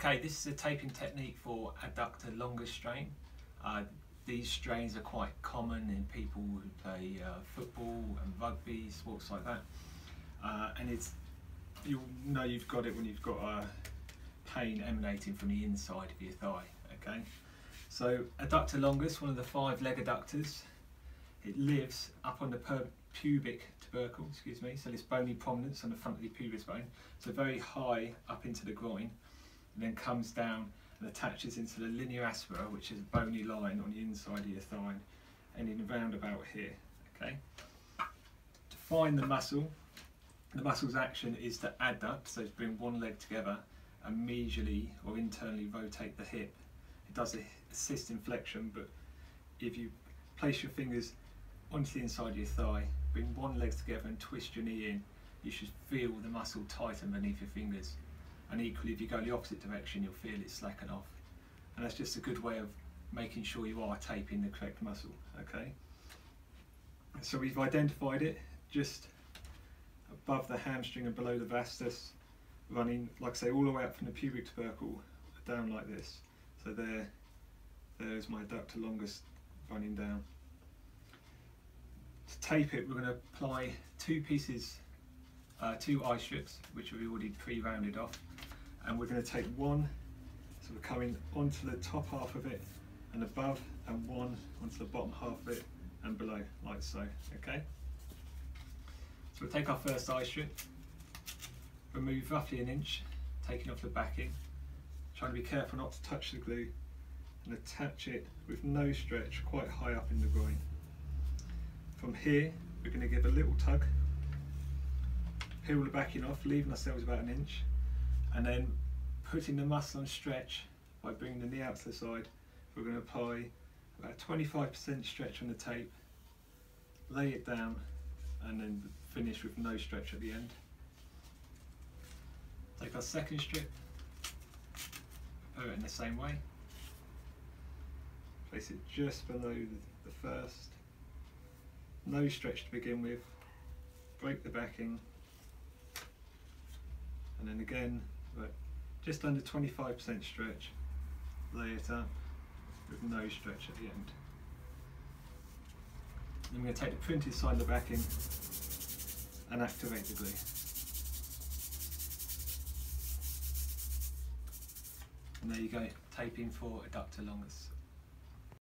Okay, this is a taping technique for adductor longus strain. Uh, these strains are quite common in people who play uh, football and rugby, sports like that. Uh, and it's you'll know you've got it when you've got a pain emanating from the inside of your thigh. Okay, so adductor longus, one of the five leg adductors, it lives up on the pubic tubercle, excuse me, so this bony prominence on the front of the pubis bone, so very high up into the groin, and then comes down and attaches into the linea aspera, which is a bony line on the inside of your thigh, ending around about here. Okay. To find the muscle, the muscle's action is to adduct, so to bring one leg together and medially or internally rotate the hip. It does assist in flexion, but if you place your fingers onto the inside of your thigh, bring one leg together and twist your knee in, you should feel the muscle tighten beneath your fingers. And equally, if you go the opposite direction, you'll feel it slacken off. And that's just a good way of making sure you are taping the correct muscle, okay? So we've identified it just above the hamstring and below the vastus, running, like I say, all the way up from the pubic tubercle down like this. So there, there's my adductor longus running down. To tape it, we're going to apply two pieces, uh, two I strips, which we've already pre-rounded off, and we're going to take one so we're coming onto the top half of it and above, and one onto the bottom half of it and below, like so. Okay. So we'll take our first I strip, remove roughly an inch, taking off the backing, trying to be careful not to touch the glue, and attach it with no stretch quite high up in the groin. From here, we're going to give a little tug, peel the backing off, leaving ourselves about an inch, and then putting the muscle on stretch by bringing the knee out to the side, we're going to apply about 25% stretch on the tape, lay it down, and then finish with no stretch at the end. Take our second strip, put it in the same way, place it just below the first, no stretch to begin with, break the backing, and then again, just under 25% stretch, lay it up with no stretch at the end. We're going to take the printed side of the backing and activate the glue. And there you go, taping for adductor longus.